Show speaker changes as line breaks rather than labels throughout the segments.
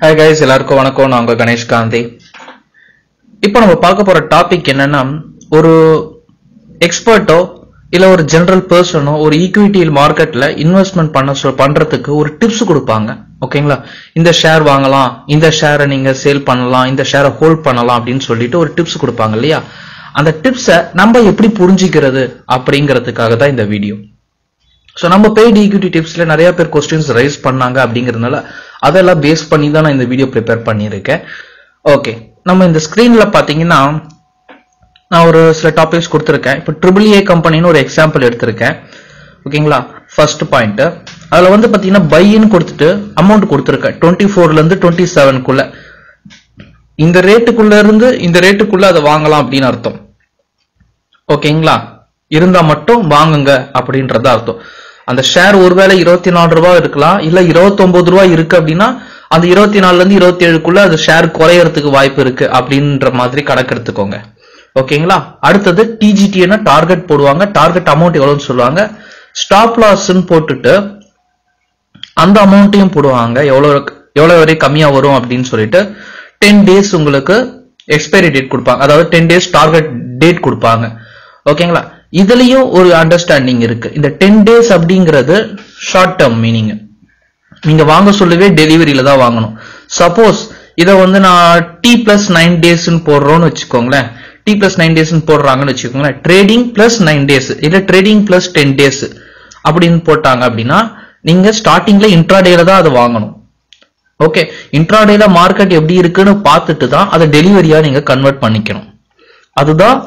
Hi guys எல்லாருக்கும் வணக்கம். நான் உங்க கணேஷ் காந்தி. இப்போ நம்ம பார்க்க போற டாபிக் என்னன்னா ஒரு எக்ஸ்பர்ட்டோ இல்ல ஒரு ஜென்ரல் பர்சனோ ஒரு ஈக்விட்டி மார்க்கெட்ல இன்வெஸ்ட்மெண்ட் பண்ண சொல் பண்றதுக்கு ஒரு டிப்ஸ் கொடுப்பாங்க. ஓகேங்களா இந்த ஷேர் வாங்கலாம் இந்த ஷேரை நீங்க சேல் பண்ணலாம் இந்த ஷேரை ஹோல்ட் பண்ணலாம் அப்படின்னு சொல்லிட்டு ஒரு டிப்ஸ் கொடுப்பாங்க இல்லையா? அந்த டிப்ஸை நம்ம எப்படி புரிஞ்சுக்கிறது அப்படிங்கிறதுக்காக தான் இந்த வீடியோ ஸோ நம்ம பெய்டு ஈக்விட்டி டிப்ஸ்ல நிறைய பேர் கொஸ்டின்ஸ் ரைஸ் பண்ணாங்க அப்படிங்கிறதுனால அதெல்லாம் பேஸ் பண்ணி தான் நான் இந்த வீடியோ ப்ரிப்பேர் பண்ணியிருக்கேன். ஓகே நம்ம இந்த ஸ்க்ரீனில் பார்த்தீங்கன்னா நான் ஒரு சில டாபிக்ஸ் கொடுத்துருக்கேன். இப்போ ட்ரிபிள் ஏ கம்பெனின்னு ஒரு எக்ஸாம்பிள் எடுத்திருக்கேன். ஓகேங்களா? ஃபர்ஸ்ட் பாயிண்ட்டு அதில் வந்து பார்த்தீங்கன்னா பைன்னு கொடுத்துட்டு அமௌண்ட் கொடுத்துருக்கேன். டுவெண்ட்டி ஃபோர்லேருந்து டுவெண்ட்டி செவனுக்குள்ள இந்த ரேட்டுக்குள்ள இருந்து இந்த ரேட்டுக்குள்ள அதை வாங்கலாம் அப்படின்னு அர்த்தம். ஓகேங்களா? இருந்தா மட்டும் வாங்குங்க அப்படின்றத அர்த்தம். அந்த ஷேர் ஒருவேளை இருபத்தி நாலு ரூபாய் இருக்கலாம் இல்ல இருபத்தொன்பது ரூபாய் இருக்கு அப்படின்னா அந்த இருபத்தி நாலுல இருந்து இருபத்தி ஏழுக்குள்ள அது ஷேர் குறையறதுக்கு வாய்ப்பு இருக்கு அப்படின்ற மாதிரி கணக்கு எடுத்துக்கோங்க. ஓகேங்களா அடுத்தது டிஜிடின்னு டார்கெட் போடுவாங்க. டார்கெட் அமௌண்ட் எவ்வளவுன்னு சொல்லுவாங்க. ஸ்டாப் லாஸ்ன்னு போட்டுட்டு அந்த அமௌண்ட்டையும் போடுவாங்க. எவ்வளவு எவ்வளவு வரை கம்மியா வரும் அப்படின்னு சொல்லிட்டு டென் டேஸ் உங்களுக்கு எக்ஸ்பைரி டேட் கொடுப்பாங்க. அதாவது டென் டேஸ் டார்கெட் டேட் கொடுப்பாங்க. ஓகேங்களா இதுலயும் ஒரு அண்டர்ஸ்டாண்டிங் இருக்கு. இந்த டென் டேஸ் அப்படிங்கிறது ஷார்ட் டேர்ம் மீனிங் நீங்க வாங்க சொல்லவே டெலிவரியில தான் வாங்கணும். சப்போஸ் இதை வந்து நான் டி பிளஸ் நைன் டேஸ்ன்னு போடுறோம்னு வச்சுக்கோங்களேன். டி பிளஸ் நைன் டேஸ்ன்னு போடுறாங்கன்னு வச்சுக்கோங்களேன். ட்ரேடிங் பிளஸ் நைன் டேஸ் இல்ல ட்ரேடிங் பிளஸ் டென் டேஸ் அப்படின்னு போட்டாங்க அப்படின்னா நீங்க ஸ்டார்டிங்ல இன்ட்ராடேல தான் அதை வாங்கணும். ஓகே இன்ட்ராடேல மார்க்கெட் எப்படி இருக்குன்னு பார்த்துட்டு தான் அதை டெலிவரியா நீங்க கன்வெர்ட் பண்ணிக்கணும். அதுதான்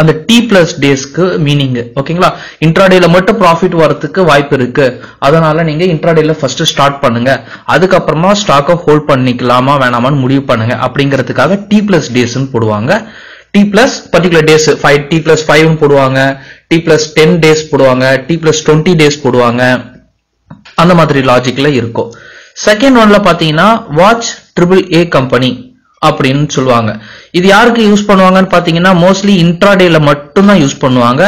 அந்த டி பிளஸ் டேஸ்க்கு மீனிங் ஓகேங்களா இன்ட்ராடேல மட்டும் ப்ராஃபிட் வரதுக்கு வாய்ப்பு இருக்கு. அதனால நீங்க இன்ட்ராடேல ஃபர்ஸ்ட் ஸ்டார்ட் பண்ணுங்க. அதுக்கப்புறமா ஸ்டாக்கை ஹோல்ட் பண்ணிக்கலாமா வேணாமான்னு முடிவு பண்ணுங்க. அப்படிங்கிறதுக்காக டி பிளஸ் டேஸ்ன்னு போடுவாங்க. T plus particular days five T plus five போடுவாங்க. டி பிளஸ் டென் டேஸ் போடுவாங்க. டி பிளஸ் டுவெண்ட்டி டேஸ் போடுவாங்க. அந்த மாதிரி லாஜிக்ல இருக்கும். செகண்ட் ஒன்ல பாத்தீங்கன்னா வாட்ச் ட்ரிபிள் ஏ கம்பெனி அப்படின்னு சொல்லுவாங்க. இது யாருக்கு யூஸ் பண்ணுவாங்கன்னு பாத்தீங்கன்னா மோஸ்ட்லி இன்ட்ராடேல மட்டும்தான் யூஸ் பண்ணுவாங்க.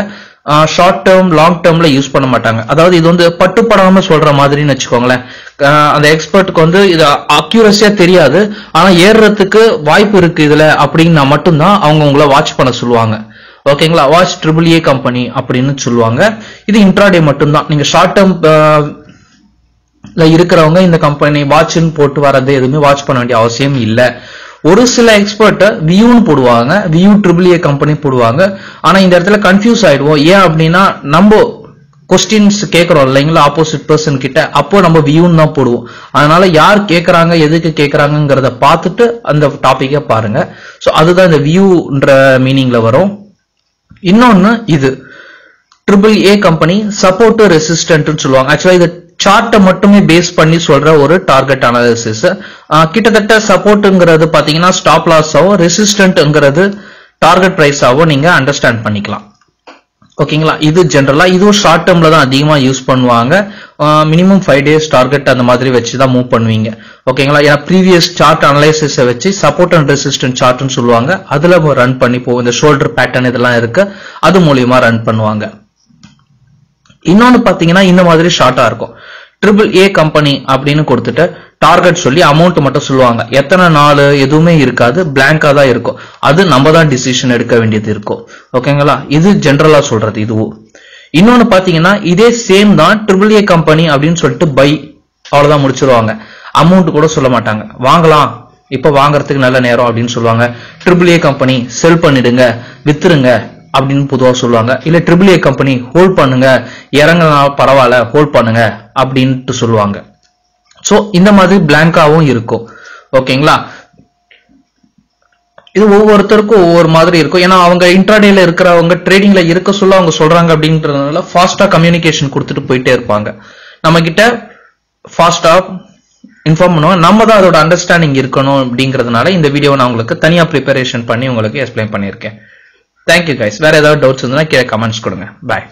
ஷார்ட் டேர்ம் லாங் டேர்ம்ல யூஸ் பண்ண மாட்டாங்க. அதாவது இது வந்து பட்டுப்படாம சொல்ற மாதிரின்னு வச்சுக்கோங்களேன். அந்த எக்ஸ்பர்ட்டுக்கு வந்து இது அக்யூரஸியா தெரியாது. ஆனா ஏறுறதுக்கு வாய்ப்பு இருக்கு இதுல அப்படின்னா மட்டும்தான் அவங்க உங்களை வாட்ச் பண்ண சொல்லுவாங்க. ஓகேங்களா வாட்ச் ட்ரிபிள் ஏ கம்பெனி அப்படின்னு சொல்லுவாங்க. இது இன்ட்ராடே மட்டும்தான். நீங்க ஷார்ட் டேர்ம் இருக்கிறவங்க இந்த கம்பெனி வாட்ச்னு போட்டு வரது எதுவுமே வாட்ச் பண்ண வேண்டிய அவசியம் இல்லை. ஒரு சில எக்ஸ்பர்ட் வியூன்னு போடுவாங்க வியூ ட்ரிபிள் ஏ கம்பெனி போடுவாங்க. ஆனா இந்த இடத்துல கன்ஃபியூஸ் ஆயிடுவோம். ஏன் அப்படின்னா நம்ம கொஸ்டின்ஸ் கேட்கறோம் இல்லைங்களா ஆப்போசிட் பர்சன் கிட்ட. அப்போ நம்ம வியூன்னு தான் போடுவோம். அதனால யார் கேட்கறாங்க எதுக்கு கேட்கறாங்கிறத பார்த்துட்டு அந்த டாப்பிக்கை பாருங்க. ஸோ அதுதான் இந்த வியூன்ற மீனிங்ல வரும். இன்னொன்னு இது. ட்ரிபிள் ஏ கம்பெனி சப்போர்ட் ரெசிஸ்டன்ட்னு சொல்லுவாங்க. ஆக்சுவலா இது சார்ட்டை மட்டுமே பேஸ் பண்ணி சொல்ற ஒரு டார்கெட் அனாலிசிஸ் கிட்டத்தட்ட சப்போர்ட்ங்கிறது பாத்தீங்கன்னா ஸ்டாப் லாஸாவோ ரெசிஸ்டன்ட்ங்கிறது டார்கெட் பிரைஸாவோ நீங்க அண்டர்ஸ்டாண்ட் பண்ணிக்கலாம். ஓகேங்களா? இது ஜென்ரலா இதுவும் ஷார்ட் டேர்ம்ல தான் அதிகமா யூஸ் பண்ணுவாங்க. மினிமம் ஃபைவ் டேஸ் டார்கெட் அந்த மாதிரி வச்சு தான் மூவ் பண்ணுவீங்க. ஓகேங்களா? ஏன்னா ப்ரீவியஸ் சார்ட் அனலைசிஸை வச்சு சப்போர்ட் அண்ட் ரெசிஸ்டன்ட் சார்ட்னு சொல்லுவாங்க. அதுல ரன் பண்ணி போகும் இந்த ஷோல்டர் பேட்டர்ன் இதெல்லாம் இருக்கு. அது மூலியமா ரன் பண்ணுவாங்க. இன்னொன்னு பாத்தீங்கன்னா இந்த மாதிரி ஷார்ட்டா இருக்கும். ட்ரிபிள் ஏ கம்பெனி அப்படின்னு கொடுத்துட்டு டார்கெட் சொல்லி அமௌண்ட் மட்டும் சொல்லுவாங்க. எத்தனை நாள் எதுவுமே இருக்காது பிளாங்கா தான் இருக்கும். அது நம்ம தான் டிசிஷன் எடுக்க வேண்டியது இருக்கும். ஓகேங்களா இது ஜென்ரலா சொல்றது இதுவும் இன்னொன்னு பாத்தீங்கன்னா இதே சேம் தான் ட்ரிபிள் ஏ கம்பெனி அப்படின்னு சொல்லிட்டு பை அவ்வளவுதான் முடிச்சிருவாங்க. அமௌண்ட் கூட சொல்ல மாட்டாங்க. வாங்கலாம். இப்ப வாங்குறதுக்கு நல்ல நேரம் அப்படின்னு சொல்லுவாங்க. ட்ரிபிள் ஏ கம்பெனி செல் பண்ணிடுங்க வித்துருங்க. அப்படின்னு பொதுவாக சொல்லுவாங்க. இல்ல ட்ரிபிள் ஏ கம்பெனி ஹோல்ட் பண்ணுங்க. இறங்கினா பரவாயில்ல ஹோல்ட் பண்ணுங்க அப்படின்ட்டு சொல்லுவாங்க. ஸோ இந்த மாதிரி பிளாங்காவும் இருக்கும். ஓகேங்களா இது ஒவ்வொருத்தருக்கும் ஒவ்வொரு மாதிரி இருக்கும். ஏன்னா அவங்க இன்ட்ராடேல இருக்கிறவங்க ட்ரேடிங்ல இருக்க சொல்ல அவங்க சொல்றாங்க அப்படின்றதுனால ஃபாஸ்டா கம்யூனிகேஷன் கொடுத்துட்டு போயிட்டே இருப்பாங்க. நம்ம கிட்ட ஃபாஸ்டா இன்ஃபார்ம் பண்ணுவோம் நம்ம தான் அதோட அண்டர்ஸ்டாண்டிங் இருக்கணும் அப்படிங்கிறதுனால இந்த வீடியோ நான் உங்களுக்கு தனியா ப்ரிப்பரேஷன் பண்ணி உங்களுக்கு எக்ஸ்பிளைன் பண்ணியிருக்கேன். தேங்க்யூ கைஸ் வேற ஏதாவது டவுட்ஸ் இருந்தால் கீழே கமெண்ட்ஸ் கொடுங்க. பாய்